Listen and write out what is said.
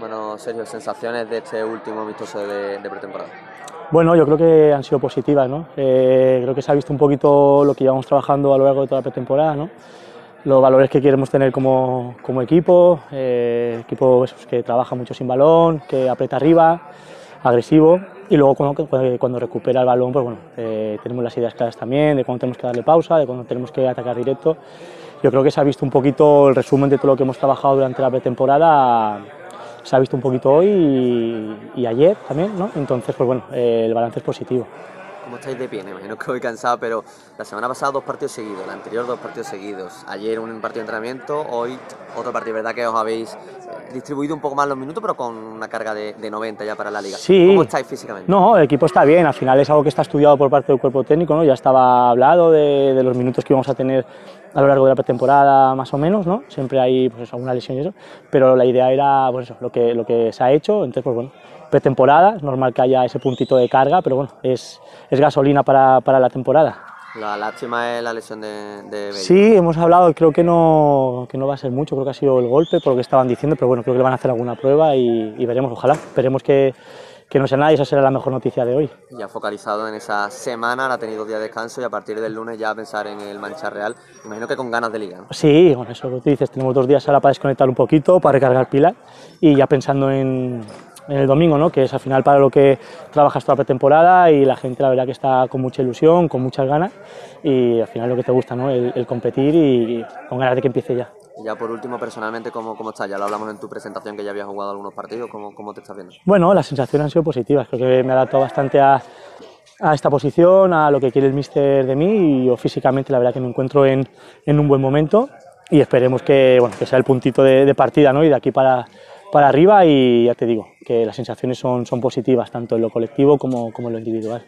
Bueno, Sergio, sensaciones de este último amistoso de, de pretemporada. Bueno, yo creo que han sido positivas, ¿no? Eh, creo que se ha visto un poquito lo que llevamos trabajando a lo largo de toda la pretemporada, ¿no? Los valores que queremos tener como, como equipo, eh, equipo pues, que trabaja mucho sin balón, que aprieta arriba, agresivo, y luego cuando, cuando recupera el balón, pues bueno, eh, tenemos las ideas claras también, de cuándo tenemos que darle pausa, de cuándo tenemos que atacar directo. Yo creo que se ha visto un poquito el resumen de todo lo que hemos trabajado durante la pretemporada se ha visto un poquito hoy y, ayer también, ¿no? Entonces, pues bueno, eh, el balance es positivo. ¿Cómo estáis de pie? Me imagino que hoy cansado, pero la semana pasada dos partidos seguidos, la anterior dos partidos seguidos, ayer un partido de entrenamiento, hoy otro partido, ¿verdad que os habéis eh, distribuido un poco más los minutos, pero con una carga de, 90 ya para la liga? Sí. ¿Cómo estáis físicamente? No, el equipo está bien, al final es algo que está estudiado por parte del cuerpo técnico, ¿no? Ya estaba hablado de, de los minutos que íbamos a tener a lo largo de la pretemporada más o menos, ¿no? Siempre hay pues, alguna lesión y eso, pero la idea era pues eso, lo, que, lo que se ha hecho, entonces pues bueno, pretemporada, es normal que haya ese puntito de carga, pero bueno, es, es gasolina para, para, la temporada. La lástima es la lesión de, de Sí, hemos hablado, creo que no, que no va a ser mucho, creo que ha sido el golpe por lo que estaban diciendo, pero bueno, creo que le van a hacer alguna prueba y, y veremos, ojalá, esperemos que que no sea nada y esa será la mejor noticia de hoy. Ya focalizado en esa semana, ha tenido día de descanso y a partir del lunes ya a pensar en el Mancha Real, imagino que con ganas de liga. ¿no? Sí, bueno, eso que tú dices, tenemos dos días ahora para desconectar un poquito, para recargar pilas y ya pensando en, en el domingo, ¿no? que es al final para lo que trabajas toda la pretemporada y la gente la verdad que está con mucha ilusión, con muchas ganas y al final lo que te gusta, ¿no? el, el competir y, y con ganas de que empiece ya. Y ya por último, personalmente, ¿cómo, ¿cómo estás? Ya lo hablamos en tu presentación que ya habías jugado algunos partidos, ¿cómo, cómo te estás viendo? Bueno, las sensaciones han sido positivas, creo que me ha adaptado bastante a, a esta posición, a lo que quiere el míster de mí y yo físicamente la verdad que me encuentro en, en un buen momento y esperemos que, bueno, que sea el puntito de, de partida ¿no? y de aquí para, para arriba y ya te digo, que las sensaciones son, son positivas tanto en lo colectivo como, como en lo individual.